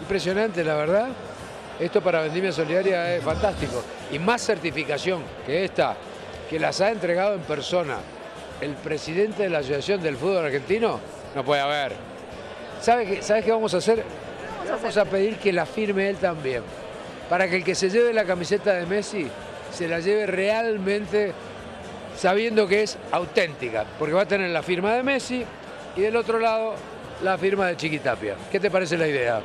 Impresionante, la verdad. Esto para Vendimia Solidaria es fantástico. Y más certificación que esta, que las ha entregado en persona el presidente de la Asociación del Fútbol Argentino, no puede haber. ¿Sabes qué, ¿Sabes qué vamos a hacer? Vamos a pedir que la firme él también. Para que el que se lleve la camiseta de Messi se la lleve realmente sabiendo que es auténtica. Porque va a tener la firma de Messi y del otro lado la firma de Chiquitapia. ¿Qué te parece la idea?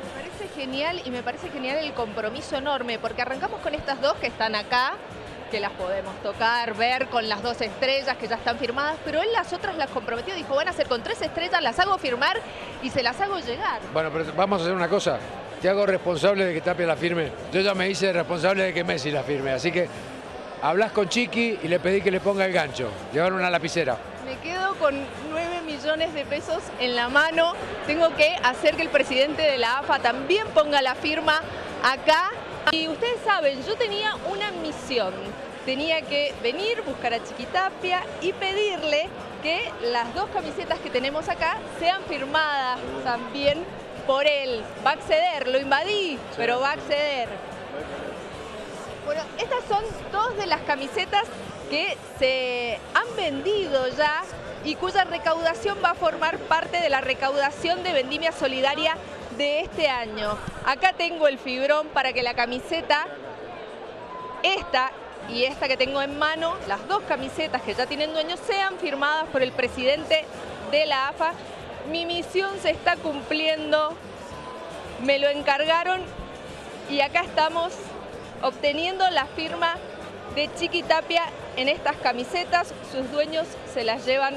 Genial y me parece genial el compromiso enorme, porque arrancamos con estas dos que están acá, que las podemos tocar, ver con las dos estrellas que ya están firmadas, pero él las otras las comprometió, dijo, van a ser con tres estrellas, las hago firmar y se las hago llegar. Bueno, pero vamos a hacer una cosa, te hago responsable de que Tapia la firme. Yo ya me hice responsable de que Messi la firme, así que hablas con Chiqui y le pedí que le ponga el gancho, llevar una lapicera. Me quedo con 9 millones de pesos en la mano. Tengo que hacer que el presidente de la AFA también ponga la firma acá. Y ustedes saben, yo tenía una misión. Tenía que venir, buscar a Chiquitapia y pedirle que las dos camisetas que tenemos acá sean firmadas también por él. Va a acceder, lo invadí, pero va a acceder. Bueno, estas son dos de las camisetas que se han vendido ya y cuya recaudación va a formar parte de la recaudación de Vendimia Solidaria de este año. Acá tengo el fibrón para que la camiseta, esta y esta que tengo en mano, las dos camisetas que ya tienen dueño, sean firmadas por el presidente de la AFA. Mi misión se está cumpliendo, me lo encargaron y acá estamos obteniendo la firma de Chiqui Tapia en estas camisetas. Sus dueños se las llevan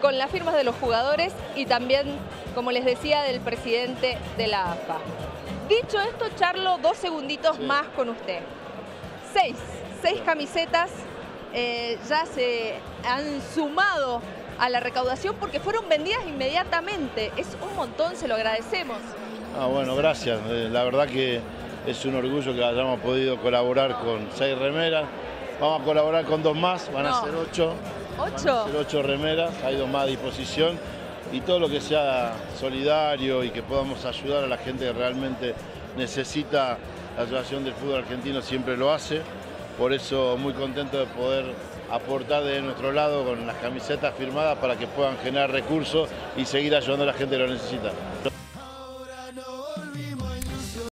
con las firmas de los jugadores y también, como les decía, del presidente de la AFA. Dicho esto, charlo dos segunditos más con usted. Seis, seis camisetas eh, ya se han sumado a la recaudación porque fueron vendidas inmediatamente. Es un montón, se lo agradecemos. Ah, bueno, gracias. Eh, la verdad que es un orgullo que hayamos podido colaborar con seis remeras. Vamos a colaborar con dos más, van a ser ocho. ¿Ocho? Van a ser ocho remeras, hay dos más a disposición. Y todo lo que sea solidario y que podamos ayudar a la gente que realmente necesita la Asociación del Fútbol Argentino siempre lo hace. Por eso muy contento de poder aportar de nuestro lado con las camisetas firmadas para que puedan generar recursos y seguir ayudando a la gente que lo necesita.